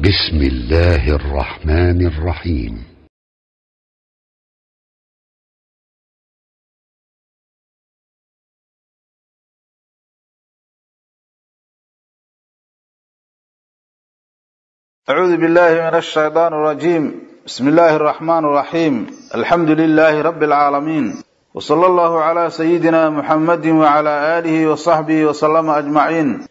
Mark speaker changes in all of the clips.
Speaker 1: بسم الله الرحمن الرحيم.
Speaker 2: أعوذ بالله من الشيطان الرجيم. بسم الله الرحمن الرحيم. الحمد لله رب العالمين. وصلى الله على سيدنا محمد وعلى آله وصحبه وسلم أجمعين.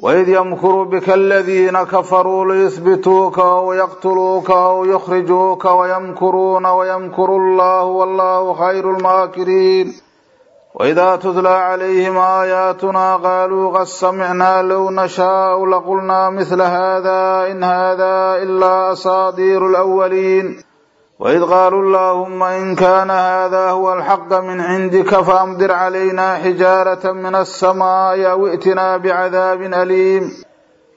Speaker 2: وإذ يمكر بك الذين كفروا ليثبتوك أو يقتلوك أو يخرجوك ويمكرون ويمكر الله والله خير الماكرين. وإذا تتلى عليهم آياتنا قالوا قد سمعنا لو نشاء لقلنا مثل هذا إن هذا إلا أساطير الأولين. وإذ قالوا اللهم إن كان هذا هو الحق من عندك فأمطر علينا حجارة من السماء أو ائتنا بعذاب أليم.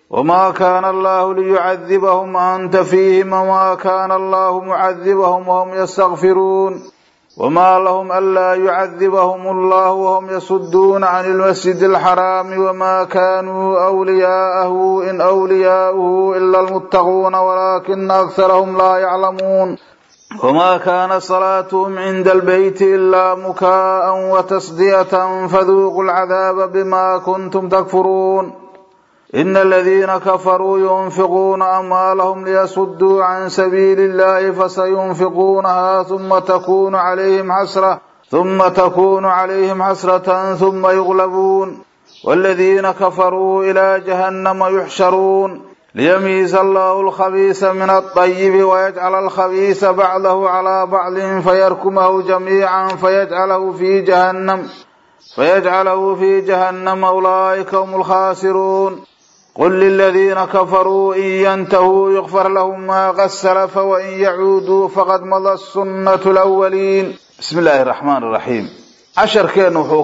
Speaker 2: وما كان الله ليعذبهم أنت فيهم وما كان الله معذبهم وهم يستغفرون. وما لهم ألا يعذبهم الله وهم يصدون عن المسجد الحرام وما كانوا أولياءه إن أولياؤه إلا المتقون ولكن أكثرهم لا يعلمون. وما كان صلاتهم عند البيت إلا مكاء وتصدية فذوقوا العذاب بما كنتم تكفرون. إن الذين كفروا ينفقون أموالهم ليصدوا عن سبيل الله فسينفقونها ثم تكون عليهم حسرة ثم تكون عليهم حسرة ثم يغلبون. والذين كفروا إلى جهنم يحشرون. ليميز الله الخبيث من الطيب ويجعل الخبيث بعضه على بعض فيركمه جميعا فيجعله في جهنم فيجعله في جهنم أولئك هم الخاسرون. قل للذين كفروا إن ينتهوا يغفر لهم ما قد سلف وإن يعودوا فقد مضى السنة الأولين. بسم الله الرحمن الرحيم.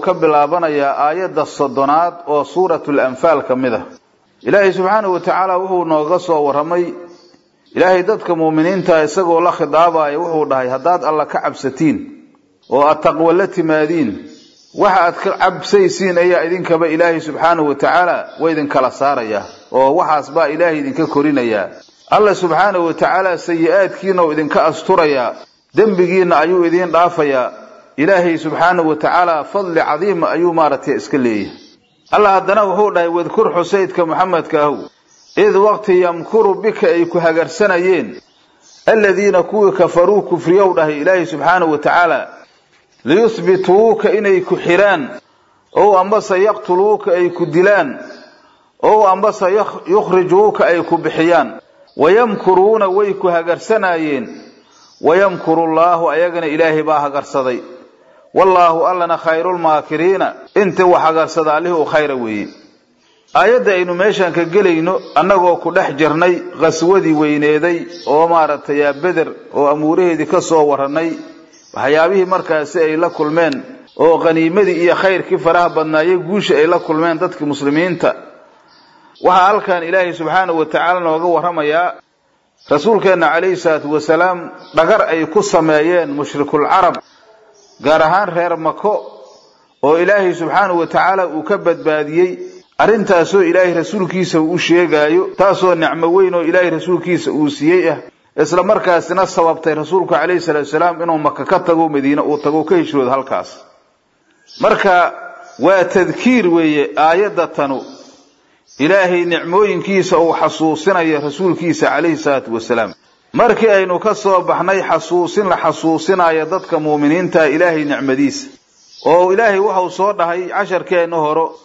Speaker 2: ka bilaabanayaa aayadda soddonaad oo suuratu lanfaal ka mid ah ilaahay subxaanahu wa tacaala wuxuu nooga soo warramay. Ilaahay dadka muuminiinta isagoo la khidaabaya wuxuu dhahay haddaad alla ka cabsatiin oo aad taqwo la timaadiin waxa aad ka cabsaysiin ayaa idinkaba ilaahay subxaanahu wa tacaala wa idinkala saarayaa oo waxaas baa ilaahay idinka korinayaa. Alla subxaanahu wa tacaala sayi-aadkiina uu idinka asturayaa dembigiina ayuu idiin dhaafayaa ilaahay subxaanahu wa tacaala fadli cadiima ayuu maaragtay iska leeyahay alla haddana wuxuu dhahay wadkur xusaydka maxamedka ahow id waqti yamkuru bika ay ku hagarsanayeen aladiina kuwii kafaruu kufriyow dhahay ilaahay subxaanahu wa tacaala liyusbituuka inay ku xidhaan ow ambase yaqtuluuka ay ku dilaan ow ambase yukhrijuuka ay ku bixiyaan wayamkuruuna way ku hagarsanaayeen wayamkuru llaahu ayagana ilaahay baa hagarsaday wallaahu allana khayrulmaakiriina intii wax hagarsada allihii u khayra weeye. Aayadda aynu meeshaan ka gelayno annagoo ku dhex jirnay qaswadii weyneeday oo maaragtay beder oo amuuraheedii ka soo warannay waxyaabihii markaasi ay la kulmeen oo qaniimadii iyo khayrkii faraha badnaayey guusha ay la kulmeen dadkii muslimiinta. Waxaa halkan ilaahay subxaanahu wa tacaala nooga warramayaa rasuulkeenna calayhi salaatu wasalaam dhagar ay ku sameeyeen mushrikul carab gaar ahaan reer mako oo ilaahay subxaanahu wa tacaala uu ka badbaadiyey arrintaasoo ilaahay rasuulkiisa uu u sheegaayo taasoo nicmo weyn oo ilaahay rasuulkiisa uu siiyey ah isla markaasina sababtay rasuulku calayhi salaatu salaam inuu maka ka tago madiine uu tago ka hijroodo halkaas. Marka waa tadkiir weeye aayadda tanu. Ilaahay nicmooyinkiisa uu xasuusinayo rasuulkiisa calayhi salaatu wasalaam markii aynu ka soo baxnay xasuusin la xasuusinayo dadka muuminiinta ilaahay nicmadiisa. Oo ilaahay waxau soo dhahay casharkeenna horo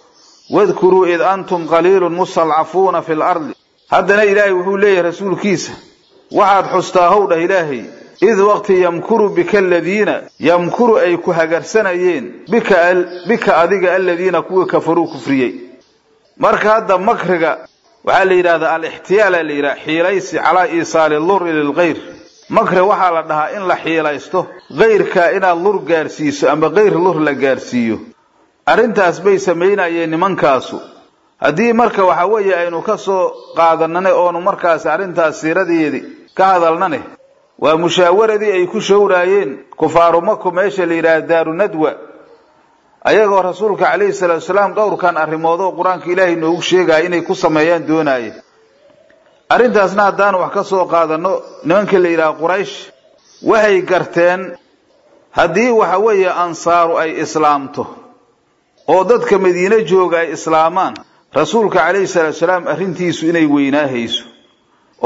Speaker 2: wadkuruu id antum qaliilun mustadcafuuna fi lardi haddana ilaahay wuxuu leeyahay rasuulkiisa waxaad xustaa how dhah ilaahay id waqti yamkuru bika aladiina yamkuru ay ku hagarsanayeen bika adiga aladiina kuwii kafaruu kufriyey. Marka hadda makriga waxaa la yidhahdaa alixtiyaala la yidhaha xiilaysi calaa iisaali luri lilkayr makri waxaa la dhahaa in la xiilaysto kayrkaa inaad lur gaarsiiso ama kayr lur la gaarsiiyo. Arrintaas bay samaynayeen nimankaasu. Haddii marka waxa weeye aynu ka soo qaadanane oonu markaas arrintaas siiradeedi ka hadalnane waa mushaawaradii ay ku showraayeen kufaaru maku meesha la yidhaha daaru nadwa ayagoo rasuulka calayhi salaatu salaam dhowrkan arrimood oo qur'aanka ilaahay noogu sheegaya inay ku sameeyaan doonaaye. Arrintaasna haddaan wax ka soo qaadanno nimanka la yidhaha quraysh waxay garteen haddii waxa weeye ansaaru ay islaamto oo dadka madiine jooga ay islaamaan rasuulka calayhi salaatu salaam arrintiisu inay weynaahayso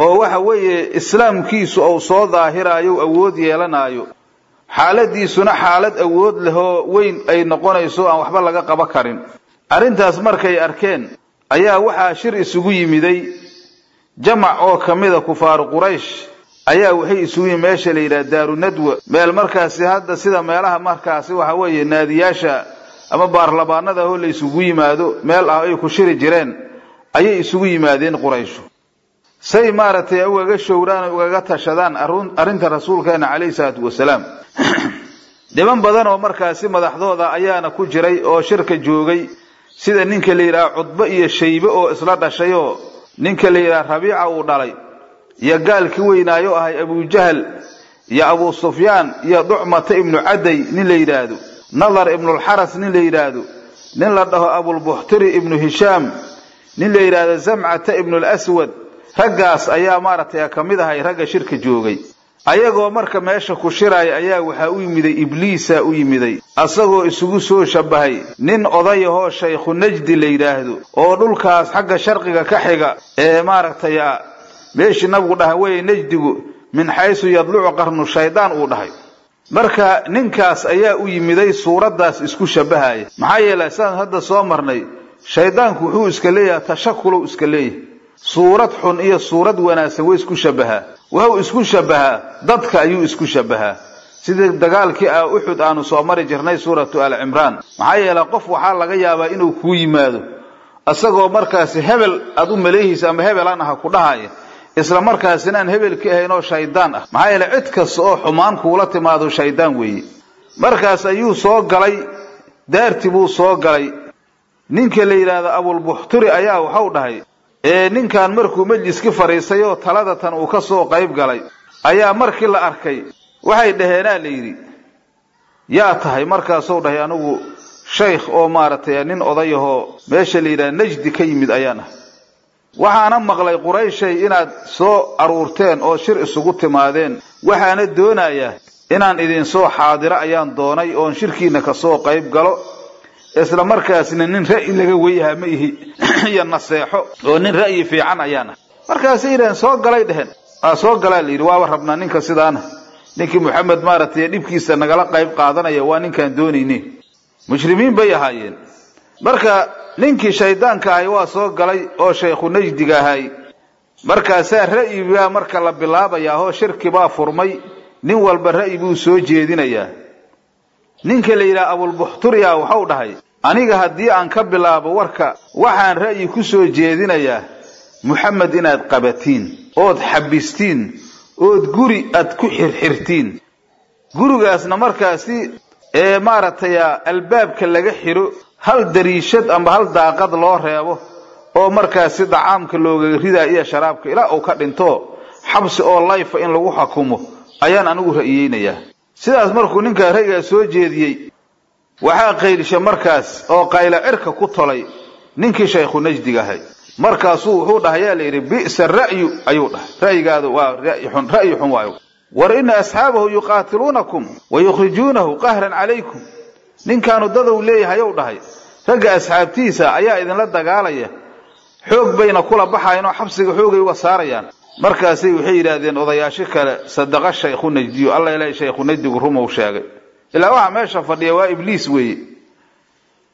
Speaker 2: oo waxa weeye islaamkiisu uu soo daahiraayo awood yeelanaayo xaaladiisuna xaalad awood leh oo weyn ay noqonayso aan waxba laga qaba karin. Arrintaas markay arkeen ayaa waxaa shir isugu yimiday. Jamac oo ka mida kufaaru quraysh ayaa waxay isugu yimid meesha la yidhaha daaru nadwa. Meel markaasi hadda sida meelaha markaasi waxa weeye naadiyaasha ama baarlamaanada oo la isugu yimaado meel ah ay ku shiri jireen ayay isugu yimaadeen qurayshu say maaragtay ugaga showraan ugaga tashadaan arrinta rasuulkeena calayhi salaatu wasalaam. Dhiban badan oo markaasi madaxdooda ayaana ku jiray oo shirka joogay sida ninka la yidhaha cudbo iyo shaybe oo isla dhashay oo ninka la yidhaha rabiica uu dhalay iyo gaalkii weynaayo ahay abujahal iyo abu sufyaan iyo ducmata ibnu caday nin la yidhaahdo nadar ibnulxaras nin la yidhaahdo nin la dhaho abulbuxtiri ibnu hishaam nin la yidhaahdo zamcata ibnulaswad raggaas ayaa maaragtay ka mid ahay ragga shirka joogay. Ayagoo marka meesha ku shiraya ayaa waxaa u yimiday ibliisa u yimiday. Asagoo isugu soo shabahay nin odayahoo shaykhu najdi la yidhaahdo oo dhulkaas xagga sharqiga ka xiga ee maaragtay meeshii nabigu dhaha weye najdigu min xaysu yadlucu qarnu shaydaan uu dhahay. Marka ninkaas ayaa u yimiday suuraddaas isku shabahaya maxaa yeelay sidaan hadda soo marnay shaydaanku wuxuu iska leeyahay tashakulow iska leeyahay suurad xun iyo suurad wanaagsan way isku shabahaa wuxuu isku shabahaa dadka ayuu isku shabahaa sidii dagaalkii a uxud aanu soo mari jirnay suuratu al cimraan. Maxaa yeelay qof waxaa laga yaabaa inuu kuu yimaado. Isagoo markaasi hebel aad u maleehaysa ama hebelaan aha ku dhahaya isla markaasina aan hebelki ahayn oo shaydaan ah. Maxaa yeelay cid kasta oo xumaan kuula timaado shaydaan weeye. Markaas ayuu soo galay daartii buu soo galay. Ninka la yidhaahdo abulbuxturi ayaa waxau dhahay ninkan markuu majliskii fadhiistay oo taladatan uu ka soo qayb galay ayaa markii la arkay waxay dhaheenaa la yidhi yaa tahay markaasuu dhahay anigu shaykh oo maaragtay nin odayahoo meesha la yidhaha najdi ka yimid ayaan waxaana maqlay qurayshay inaad soo aruurteen oo shir isugu timaadeen. Waxaana doonayaa inaan idin soo xaadiro ayaan doonay oon shirkiina ka soo qayb galo isla markaasna nin ra'yi laga weyhaa ma ihi iyo naseexo oo nin ra'yi fiican ayaan ah markaasay yidhaheen soo galay dheheen aa soo galaa la yidhi waaba rabnaa ninka sidaana. Ninkii moxamed maaragtay dhibkiisa nagala qayb qaadanaya waa ninkaan doonayne. Mushrimiin bay ahaayeen. Marka ninkii shaydaanka ahay waa soo galay oo shaykhu najdiga ahay markaasaa ra'yi baa marka la bilaabayaa oo shirki baa furmay nin walba ra'yi buu soo jeedinayaa. Ninka la yidhaha abulbuxturiya waxau dhahay aniga haddii aan ka bilaabo warka waxaan ra'yi ku soo jeedinayaa muxamed inaad qabatiin ood xabistiin ood guri aad ku xirxirtiin. Gurigaasna markaasi ee maaragtay albaabka laga xidho hal dariishad ama hal daaqad loo reebo oo markaasi dacaamka looga ridaa iyo sharaabka ilaa uu ka dhinto xabsi oo layfa in lagu xukumo ayaan anigu ra'iyeynayaa sidaas markuu ninkaa ra'yigaa soo jeediyey waxaa qaylisha markaas oo qayla cirka ku tolay ninkii shaykhu najdiga ahay. Markaasuu wuxuu dhahay yaa la yidhi bi'sa ra'yu ayuu dhahay. Ra'yigaadu waa ra'yi xun ra'yi xun waayo. War ina asxaabahu yuqaatiluunakum wa yukhrijuunahu qahran calaykum. Ninkaanu dadow leeyahay ou dhahay. Ragga asxaabtiisa ayaa idinla dagaalaya. Xoog bayna kula baxayan oo xabsiga xoogay uga saarayaan. Markaasay waxay yidhaahdeen odayaasho kale sadaqa shaykhu najdiyo alla ilahay shaykhu najdigu rumow sheegay ilaa waxaa meesha fadhiya waa ibliis weeye.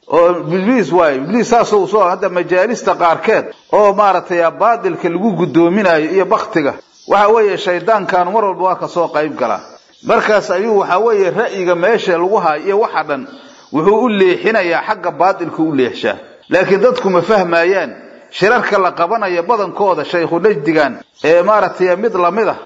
Speaker 2: Oo ibliis waayo ibliis saasou soo hadda majaalista qaarkeed. Oo maaragtay baadilka lagu guddoominayo iyo baktiga waxa weeye shaydaankaanu mar walba waa ka soo qayb galaa markaas ayuu waxa weeye ra'yiga meesha lagu hayo iyo waxa dhan wuxuu u leexinayaa xagga baadilka u leexshaa. Laakiin dadku ma fahmayaan shirarka la qabanaya badankooda shaykhu najdigan ee maaragtay mid la mid ah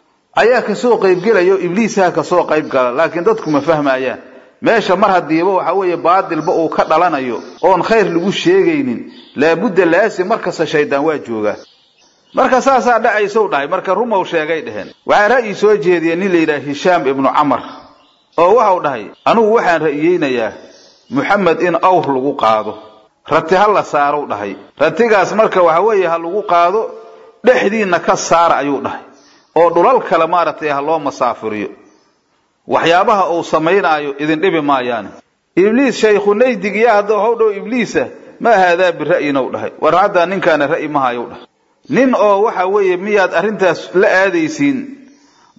Speaker 2: ayaa ka soo qaybgelaya oo ibliisaha ka soo qayb gala laakiin dadku ma fahmayaan meesha mar hadiiba waxa weeye baadilba uu ka dhalanayo oon khayr lagu sheegaynin. Laabudda laasim markasta shaydaan waa joogaa marka saasaa dhacaysow dhahay. Marka rumow sheegay dheheen. Waxaa ra'yi soo jeediya nin la yidhaha hishaam ibnu camar oo waxau dhahay anugu waxaan ra'yeynayaa muxamed in awr lagu qaado. Rati ha la saarow dhahay. Ratigaas marka waxa weeye ha lagu qaado dhexdiinna ka saara ayuu dhahay oo dhulal kale maaragtay ha loo masaafiriyo waxyaabaha uu samaynaayo idin dhibi maayaane. Ibliis shaykhu naydig iyo hadda waxu dhow ibliisa maa haadaa bira'yin dhahay. War haddaa ninkaana ra'yi mahayow dhahay. Nin oo waxa weeye miyaad arrintaas la aadaysiin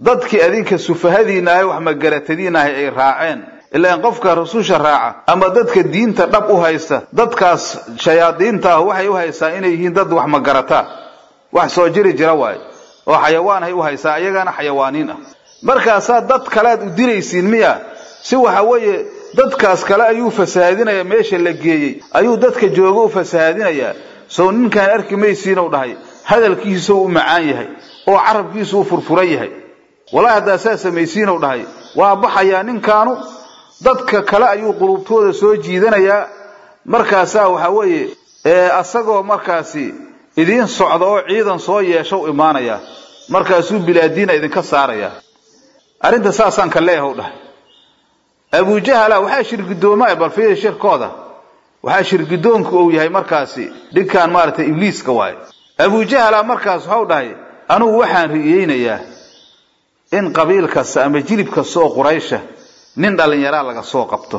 Speaker 2: dadkii adinka sufahadiinaahay wax magaratadiinaahay ay raaceen. Ilaan qofka rususha raaca ama dadka diinta dhab u haysta dadkaas shayaadiinta ah waxay u haystaa inay yihiin dad wax magarataa wax soo jiri jira waaye oo xayawaanhay u haysaa ayagana xayawaaniin ah. Markaasaa dad kalead u dilaysiin miya si waxa weeye dadkaas kale ayuu fasahaadinaya meesha la geeyey. Ayuu dadka jooga u fasahaadinayaa sow ninkaan arki maysiinuu dhahay hadalkiisuu u macaan yahay oo carabkiisu u furfuran yahay. Walahi haddaa saa samaysiinuu dhahay waa baxayaa ninkaanu. Dadka kale ayuu qulubtooda soo jiidanayaa markaasaa waxa weeye asagoo markaasi idiin socda oo ciidan soo yeesha u imaanayaa markaasuu bilaadiina idinka saarayaa arrinta saasaan ka leeyahay u dhahay. Abujahala waxaa shirgidooma bal fiiri shirkooda. Waxaa shirgidoonku uu yahay markaasi dhinkaan maaragtay ibliiska waaye. Abujahala markaas waxau dhahay anugu waxaan riyeynayaa in qabiil kasta ama jilib kasta oo quraysha nin dhallinyaraa laga soo qabto.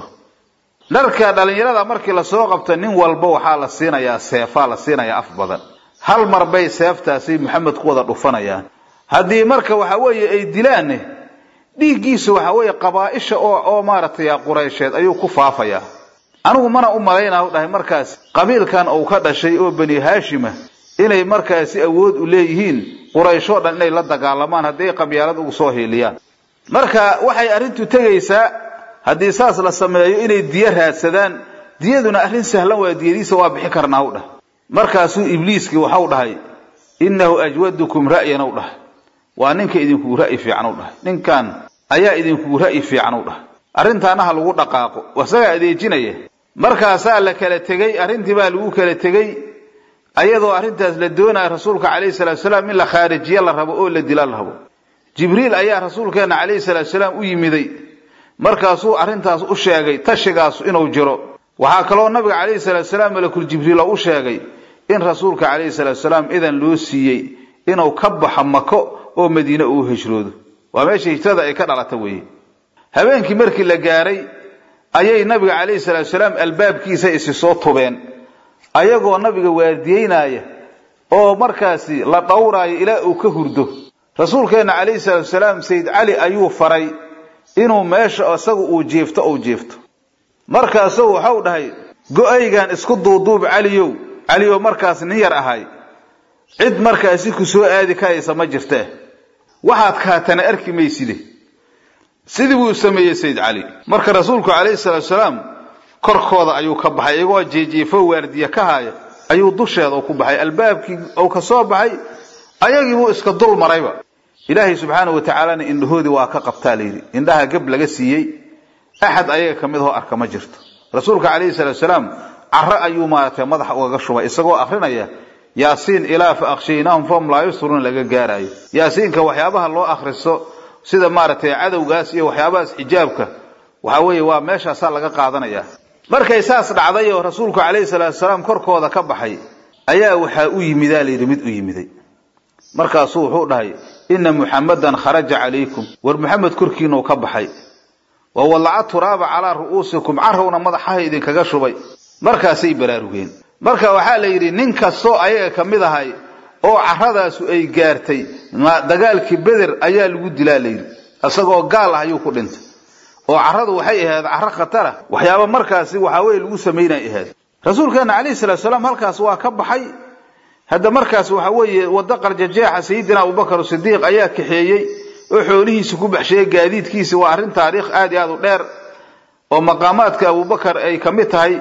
Speaker 2: Dharka dhallinyarada markii la soo qabto nin walba waxaa la siinayaa seefaa la siinayaa af badan hal mar bay seeftaasi maxamed ku wada dhufanayaan. Haddii marka waxa weeye ay dilaanne dhiiggiisu waxa weeye qabaaisha oo oo maaragtay quraysheed ayuu ku faafayaa. Anigu mana u malaynaa dhahay markaas qabiilkan uu ka dhashay oo bani haashima inay markaasi awood u leeyihiin qurayshoo dhan inay la dagaalamaan hadday qabyaalad ugu soo hiiliyaan. Marka waxay arrintu tegaysaa haddii saas la sameeyo inay diyo raadsadaan diyaduna arrin sahlan waa diyadiisa waa bixi karnaa u dhah markaasuu ibliiskii waxau dhahay innahu ajwadukum ra'yan u dhahay. Waa ninka idinkugu ra'yi fiican u dhahay. Ninkan ayaa idinkugu ra'yi fiican u dhahay. Arrintaana ha lagu dhaqaaqo. Wasagaa adeejinaya. Markaasaa la kala tegey arrintii baa lagu kala tegey ayadoo arrintaas la doonaya rasuulka calayhi salatu salaam in la khaarijiye la rabo oo la dila la rabo. Jibriil ayaa rasuulkeenna calayhi salatu salaam u yimiday. Markaasuu arrintaas u sheegay tashigaas inuu jiro. Waxaa kaloo nabiga calayhi salatu salaam malakul jibriil oo u sheegay in rasuulka calayhi salatu salaam idan loo siiyey inuu ka baxo mako oo madiine uu hijroodo. Waa meesha hijrada ay ka dhalata weeye. Habeenkii markii la gaaray ayay nabiga calayhi salatu salaam albaabkiisa isi soo tubeen. Ayagoo nabiga waardiyeynaya oo markaasi la dhowraayo ilaa uu ka hurdo. Rasuulkeenna calayhi salatu salaam sayid cali ayuu faray inuu meesha isagu uu jiifto ou jiifto markaasuu waxau dhahay go'aygan isku duuduub caliyow caliyow markaas nin yar ahay. Cid markaasi ku soo aadi karaysa ma jirtee waxaad kaatana arki mayside. Sidii buu sameeyey sayid cali. Marka rasuulku calayhi salaatu salaam korkooda ayuu ka baxay iyagoo jeejeefo waardiye ka haya ayuu dusheeda ku baxay albaabkii uu ka soo baxay ayagiibuu iska dul marayba. Ilaahay subxaana wa tacaalana indhahoodii waa ka qabtaa layidhi indhaha gab laga siiyey axad ayaga ka mid ahoo arka ma jirto. Rasuulka calayhi salaatu salaam caro ayuu maaragtay madaxa ugaga shubay isagoo akrinaya yaasiin ilaa fa akhshaynahum fahum laa yusruun laga gaaraayo yaasiinka waxyaabaha loo akhristo sida maaragtay cadowgaas iyo waxyaabahaas xijaabka waxa weeye waa meeshaasaa laga qaadanaya. Markay saas dhacday oo rasuulku calayhi salaatu salaam korkooda ka baxay ayaa waxaa u yimidaa layidhi mid u yimiday markaasuu wuxuu dhahay ina muxamadan kharaja calaykum. War muxamed korkiinuu ka baxay. Wa walaca turaaba calaa ru'uusikum carowna madaxaha idinkaga shubay markaasay baraarugeen marka waxaa la yidhi nin kastoo ayaga ka mid ahay oo caradaasu ay gaartay dagaalkii beder ayaa lagu dilaa layidhi isagoo gaal ah ayuu ku dhintay. Oo caradu waxay ahayd caro khatara waxyaaba markaasi waxaa weye lagu samaynay ahayd. Rasuulkeena calayhi salatu salaam halkaas waa ka baxay. Hadda markaas waxa weeye waddo qarjajeexa sayidina abubakar sidiiq ayaa kaxeeyey oo xoolihiisa ku baxsheeyey gaadiidkiisi waa arrin taariikh aad iyo aad u dheer oo maqaamaadka abubakar ay ka mid tahay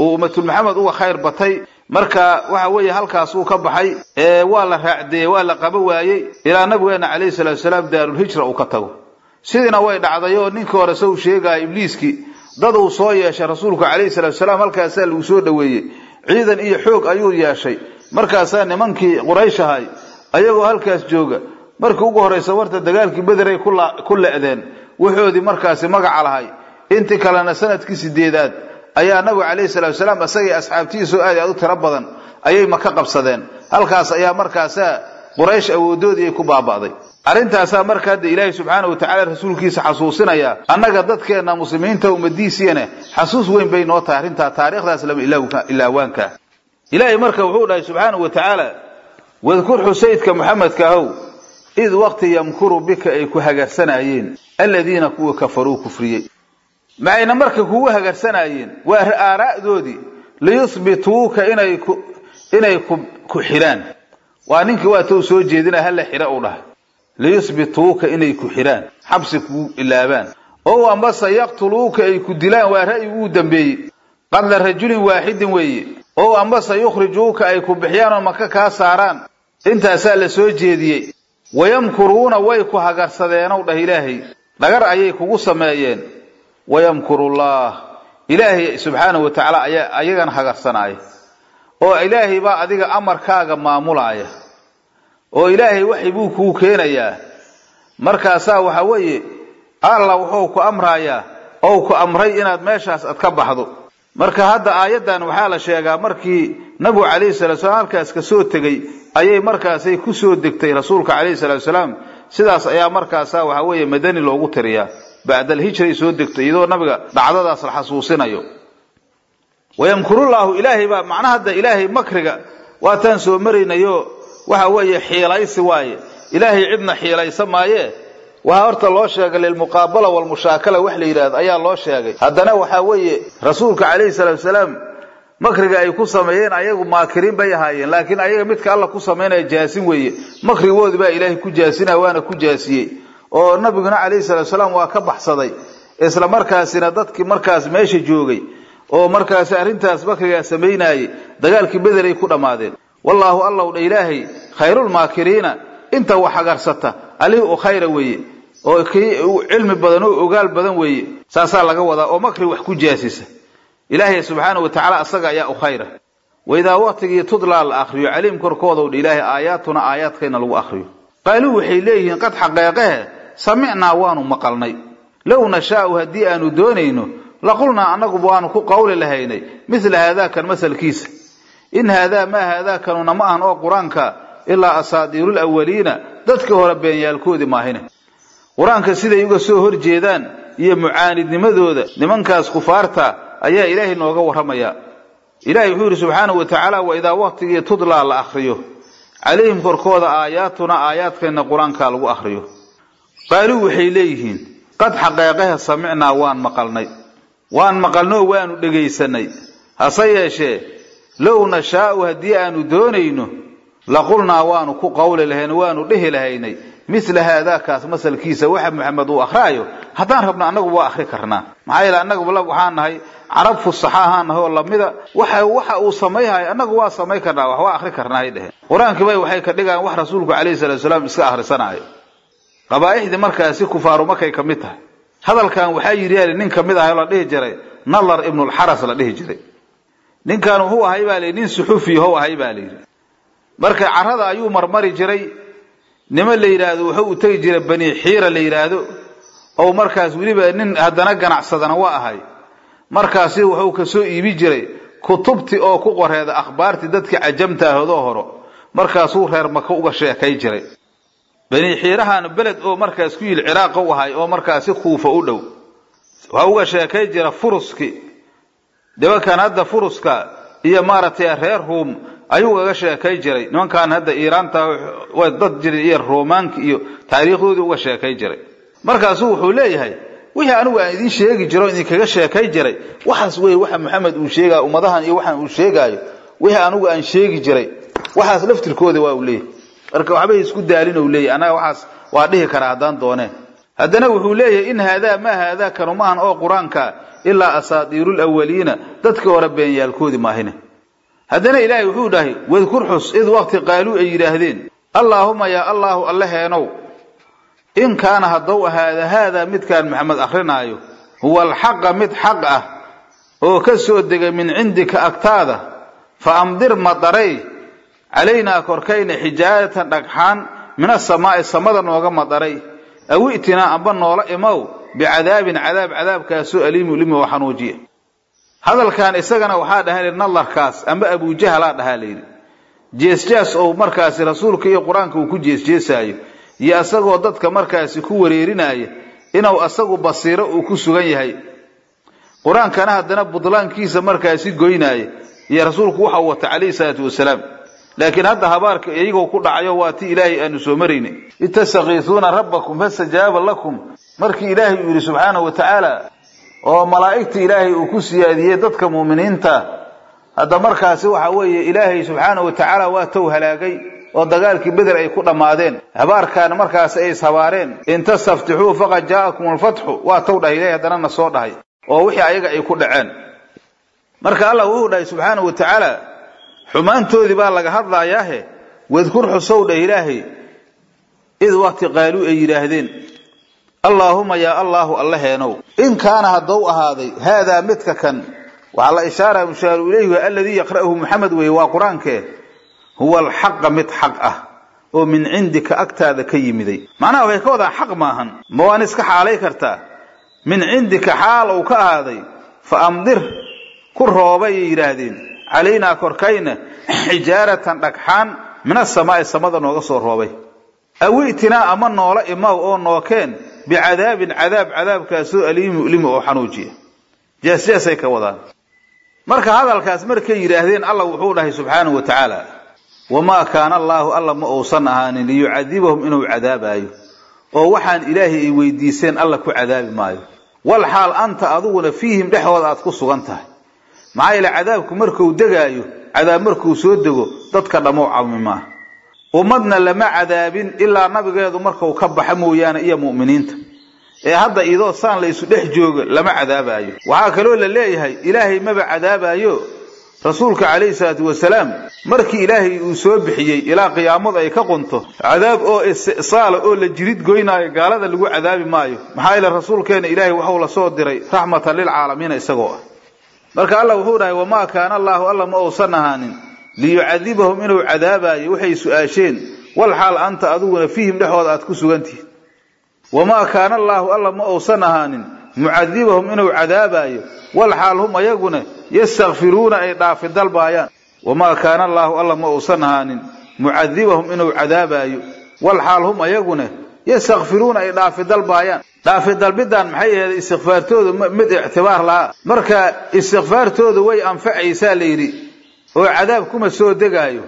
Speaker 2: uu ummatul maxamed uga khayr batay. Marka waxa weeye halkaas uu ka baxay waa la raacdeeyey waa la qaba waayey ilaa nabigeena calayhi salatu salaam daarulhijra uu ka tago. Sidiina way dhacday oo ninkii hore saw sheegaya ibliiskii dad uu soo yeeshay rasuulku calayhi salatu salaam halkaasaa lagu soo dhoweeyey. Ciidan iyo xoog ayuu yeeshay. Markaasaa nimankii quraysh ahay ayagoo halkaas jooga markii ugu horraysa warta dagaalkii bederay ku le'deen wuxoodii markaasi magaca lahay. Intii kalena sannadkii sideedaad ayaa nabigu calayhi salatu salaam isagii asxaabtihiisoo aad aad u tiro badan ayay maka qabsadeen. Halkaas ayaa markaasaa quraysh awoodoodii ay ku baaba'day. Arrintaasaa marka hadda ilaahay subxaana wa tacaala rasuulkiisa xasuusinaya annaga dadkeenna muslimiinta ummadiisiina xasuus weyn bay noo tahay arrintaa taariikhdaas lama ilaawaanka. Ilaahay marka wuxuu dhahay subxaanahu wa tacaala wadkur xusaydka muxamedka ahow id waqti yamkuru bika ay ku hagarsanaayeen aladiina kuwa kafaruu kufriyey maxayna marka kugu hagarsanaayeen waa aaraa'doodii liyuhbituuka inay ku inay ku xidhaan. Waa ninkii waa tou soo jeedina hala xidha u dhahay. Liyuhbituuka inay ku xidhaan xabsi kugu ilaabaan. Ow ambase yaqtuluuka ay ku dilaan waa ra'yi uu dambeeyey. Qadla rajulin waaxidin weeye. Ow ambase yukhrijuuka ay ku bixiyaan oo maka kaa saaraan. Intaasaa la soo jeediyey. Wayamkuruuna way ku hagarsadeenow dhah ilaahay. Dhagar ayay kugu sameeyeen wayamkurullah ilaahay subxaanahu wa tacaala ayaa ayagana hagarsanaaya oo ilaahay baa adiga amarkaaga maamulaaya oo ilaahay waxay buu kuu keenayaa markaasaa waxa weeye alla wuxuu ku amrayaa ou ku amray inaad meeshaas ad baxdo marka hadda aayaddan waxaa la sheegaa markii nabigu calayhi salatu salaam halkaas ka soo tegey ayay markaasay ku soo degtay rasuulka calayhi salatu salaam sidaas ayaa markaasaa waxa weeye madani loogu tiriyaa bacdalhijray soo degtay iyadoo nabiga dhacdadaas la xasuusinayo. Wayamkurullaahu ilaahay baa macnaha hadda ilaahay makriga waataan soo maraynayo waxa weeye xiilaysi waaye. Ilaahay cidna xiilaysa maayee waxaa horta loo sheegay lilmuqaabala walmushaakala wax la yidhahdo ayaa loo sheegay. Haddana waxaa weeye rasuulka calayhi salaatu salaam makriga ay ku sameeyeen ayagu maakiriin bay ahaayeen laakiin ayaga midka alla ku samaynaya jaasin weeye. Makrigoodi baa ilaahay ku jaasinaya waana ku jaasiyey oo nabiguna calayhi salaatu salaam waa ka baxsaday isla markaasina dadkii markaas meesha joogay oo markaasi arrintaas makrigaa samaynaayey dagaalkii bederay ku dhammaadeen wallaahu allow dha ilaahay khayrulmaakiriina inta wax hagarsata alihi u khayra weeye oo kii cilmi badan oo ogaal badan weeye saasaa laga wadaa oo makri wax ku jaasisa. Ilaahay subxaana wa tacaala asaga ayaa u khayra. Waidaa waqtigii tudlaa la akriyo caliim korkoodaw dha ilaahay aayaatuna aayaadkayna lagu akriyo qaaluu waxay leeyihiin qad xaqeeqehe samicnaa waanu maqalnay. Low nashaau haddii aanu doonayno laqulnaa annagu waanu ku qawli lahaynay midla haadaakan masalkiisa. In haadaa maa haadaakanuna ma ahan oo qur'aanka ilaa asaadiirul awaliina dadkii hore beenyaalkoodii maahine. Qur'aanka siday uga soo horjeedaan iyo mucaanidnimadooda nimankaas kufaarta ayaa ilaahay nooga warramayaa ilaahay wuxuu yidhi subxaanahu wa tacaala wa idaa waqtigii tudlaa la akhriyo. Calayhim korkooda aayaatuna aayaadkeenna qur'aanka lagu akhriyo qaaluu waxay leeyihiin qad xaqeeqaha samicnaa waan maqalnay waan maqalnoo waanu dhegaysanay hase yeeshee low nashaa'u haddii aanu doonayno laqulnaa waanu ku qawli lahayn waanu dhehi lahaynay. Midla haadaakaas masalkiisa waxa maxamed uu akhraayo haddaan rabno annagu waa akhri karnaa. Maxaa yeele annagu waxaan nahay carab fusaxa ahaan nahay oo lamida waxa waxa uu samayhayo annagu waa samay karnaa wax waa akhri karnaa hay dheheen qur'aankii bay waxay ka dhigaan wax rasuulku calayhi salatu salaam iska akhrisanaayo qabaa'ixdii markaasi kufaaru markay ka mid tahay. Hadalkan waxaa yidhi nin ka mid ahay la dhihi jiray. Nalar ibnulxaras la dhihi jiray. Ninkan wuxuu ahay baa layidhi nin suxufiyahow ahay baa layidhi marka carrada ayuu marmari jiray. Nima la yidhaahdo wuxuu u tegi jiray bani xiira la yidhaahdo. Oo markaas weliba nin haddana ganacsadana waa ahay. Markaasi wuxuu ka soo iibi jiray kutubti oo ku qoreeda akhbaartii dadkii cajamta ahodoo horo. Markaasuu reer maka uga sheekay jiray bani xiirahan beled oo markaas ku yil ciraaq u ahay oo markaasi kuufa u dhow. Waxa uga sheekay jira furuski. Nimankan hadda furuska iyo maaragtay reer ruum ayuu ugaga sheekay jiray. Nimankan hadda iiraanta waa dad jiray iyo romaanka iyo taariikhdoodii uga sheekay jiray. Markaasuu wuxuu leeyahay wixii anigu aan idiin sheegi jiro idinkaga sheekay jiray waxaas wey waxa maxamed uu sheegaayo ummadahan iyo waxaan uu sheegaayo wixii anigu aan sheegi jiray waxaas laftirkooda waa uu leeyahay marka waxbay isku daalin leeyahy annaga waxaas waa dhihi karaa haddaan dooneen haddana wuxuu leeyahay in haadaa maa haadaa kanu maahan oo qur'aanka ilaa asaadiirul awaliina dadkii hore beenyaalkoodii maahine. Haddana ilaahay wuxuu dhahay wadkur xus id waqti qaaluu ay yidhaahdeen. Allaahuma yaa allaahu allaheenow in kaana haddou ahaada haadaa midkaan maxamed akrinaayo huwa alxaqa mid xaq ah oo ka soo degay min cindika agtaada fa amdir madaray calaynaa korkayna xijaaratan dhagxaan min asamaa'i samada nooga madaray aw i'tinaa amba noola imow bicadaabin cadaab cadaabkaasoo aliimu limi oo xanuujiya hadalkan isagana waxaa dhaha nadarkaas amba abujahalaa dhahaa layidhi jeesjaas ou markaasi rasuulka iyo qur'aanka uu ku jeesjeesaayo iyo asagoo dadka markaasi ku wareerinaya inuu asagu basiiro uu ku sugan yahay qur'aankana haddana budlaankiisa markaasi goynaya iyo rasuulku waxa uu wata calayhi salaatu wasalaam laakiin hadda habaarka iyagoo ku dhacayo waa ti ilaahay aanu soo maraynay itastakiisuuna rabbakum fastajaaba lakum. Markii ilaahay uu yidhi subxaanahu wa tacaala oo malaa'igta ilaahay uu ku siyaadiyey dadka mu'miniinta hadda markaasi waxa weeye ilaahay subxaanahu wa tacaala waa tow halaagay oo dagaalkii beder ay ku dhammaadeen. Habaarkaana markaasi ay ishabaareen. In tastaftixuu faqad jaa'akum alfatxu waa tow dhahay ilahay haddana na soo dhahay oo wixii ayaga ay ku dhaceen. Marka allah wuxuu dhahay subxaanahu wa tacaala xumaantoodii baa laga hadlaayaahe wadkur xusow dhah ilaahay. Id waqti qaaluu ay yidhaahdeen allaahuma yaa allaahu allaheenow in kaana haddou ahaaday haadaa midka kan. Waxaa la ishaaraya mushaaru ilayhi aladii yaqra'uhu muxamed weeye waa qur'aankee huwa alxaqa mid xaq ah oo min cindika agtaada ka yimiday. Macnaha waxay ka wadaan xaq maahan ma waan iska xaalay kartaa? Min cindika xaal uu ka ahaaday fa amdir ku roobay ay yidhaahdeen calaynaa korkayna xijaaratan dhagxaan min asamaa'i samada nooga soo roobay awi'tinaa ama noola imaw oo nookeen bicadaabin cadaab cadaabkaasoo aliimi ulimi oo xanuujiya jeesjeesay ka wadaan marka hadalkaas markay yidhaahdeen allah wuxuu dhahay subxaanahu wa tacaala wamaa kaana allaahu alla ma uusan ahaanin liyucadibahum inuu cadaabaayo oo waxaan ilaahay ay weydiiseen alla ku cadaabi maayo wal xaal anta adiguna fiihim dhexdooda aad ku sugan tahay maxaa yeele cadaabku markuu degaayo cadaab markuu soo dego dadka dhammow calmi maaha. Ummadna lama cadaabin ilaa nabigeedu markuu ka baxa mooyaane iyo mu'miniinta. Ee hadda idoo saan laysu dhex jooga lama cadaabaayo. Waxaa kaloo la leeyahay ilaahay maba cadaabaayo? Rasuulka calayhi salaatu wasalaam markii ilaahay uu soo bixiyey ilaa qiyaamadu ay ka qunto cadaab oo isti'saala oo la jirid goynaayo gaalada lagu cadaabi maayo. Maxaa yeele rasuulkeena ilaahay waxuu la soo diray raxmatan lilcaalamiina isagoo ah marka allah wuxuu dhahay wamaa kaana allaahu alla ma uusan ahaanin liyucadibahum inuu cadaabaayo waxay su'aasheen wal xaal anta adiguna fiihim dhexooda aad ku sugantihin wamaa kaana allaahu alla ma uusan ahaanin mucadibahum inuu cadaabaayo wal hum ayaguna yastakfiruuna ay dhaafi dalbaayaan. Wamaa kaana allaahu alla ma uusan ahaanin mucadibahum inuu cadaabaayo wal xaal hum ayaguna yastakfiruuna ay dhaafi dalbaayaan dhaafi dalbidan maxay ahayd istikfaartooda mid ictibaar lahaa marka istikfaartooda way anfacaysaa la yidhi oo cadaab kuma soo degaayo.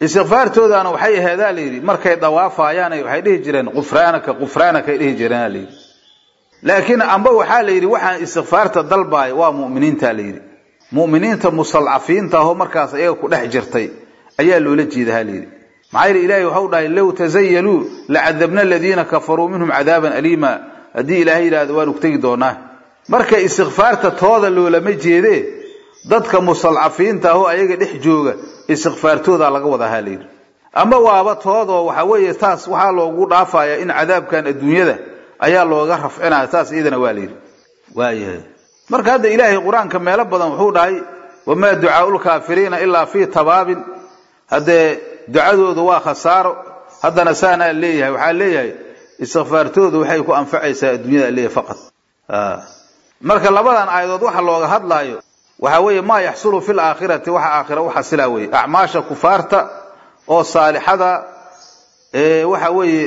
Speaker 2: Istikfaartoodaana waxay aheedaa la yidhi markay dawaafaayaan waxay dhihi jireen qufraanaka qufraanaka ay dhihi jireen la yidhi. Laakiin amba waxaa la yidhi waxaan istikfaarta dalbaaya waa mu'miniinta la yidhi. Mu'miniinta musalcafiinta ahoo markaas iyaga ku dhex jirtay ayaa loola jeedaha la yidhi maxaa yidhi ilaahay waxau dhahay low tazayaluu lacadabna aladiina kafaruu minhum cadaaban aliima. Haddii ilaahay yidhahdo waan ugtegi doonaa. Marka istikfaarta tooda loolama jeedee dadka musalcafiinta ahoo ayaga dhex jooga istikfaartooda laga wadahaa la yidhi ama waaba toodoo waxa weeye taas waxaa loogu dhaafayaa in cadaabkan adduunyada ayaa looga rafcinaya taas iyadana waa la yidhi. Waayahay. Marka hadda ilaahay qur'aanka meelo badan wuxuu dhahay wamaa ducaau lkaafiriina ilaa fii tabaabin. Haddee ducadoodu waa khasaaro. Haddana saanaa leeyahay waxaa leeyahay istikfaartoodu waxay ku anfacaysaa adduunyada leeyahay faqad marka labadan aayadood waxa looga hadlaayo waxa weeye maa yaxsulu fi laakhirati waxa aakhira u xasilaa weye acmaasha kufaarta oo saalixada waxa weeye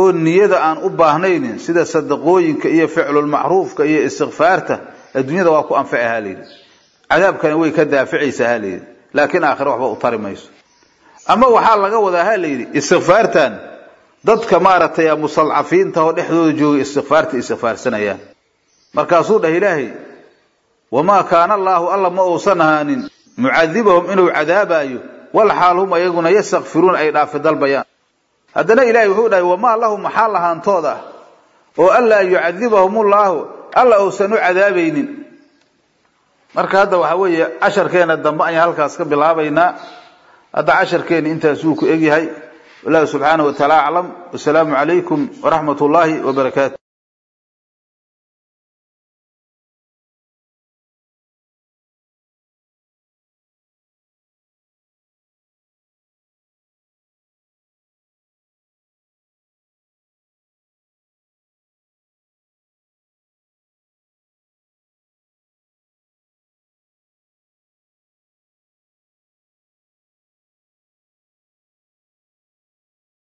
Speaker 2: oo niyada aan u baahnaynin sida sadaqooyinka iyo ficlulmacruufka iyo istikfaarta adduunyada waa ku anfaci ha layidhi cadaabkana way ka daaficaysaa ha layidhi laakiin aakhira waxba u tari mayso ama waxaa laga wadaa ha layidhi istikfaartan dadka maaragtay musalcafiinta oo dhexdooda jooga istikfaarta istikfaarsanayaan markaasuu dhah ilaahay wamaa kaana allaahu alla ma uusan ahaanin. Mucadibahum inuu cadaabaayo wal xaal hum ayaguna yastakfiruun ay dhaafi dalbayaan. Haddana ilaahay wuxuu dhahay wamaa lahum maxaa lahaantooda ah oo anlaa yucadibahumullaahu alla uusan u cadaabaynin. Marka hadda waxaa weeye casharkeena dambe ayaan halkaas ka bilaabaynaa hadda casharkeena intaasuu ku egyahay. Wallahu subxaanahu wa taala aclam. Wasalaamu calaykum waraxmat ullaahi wabarakaatu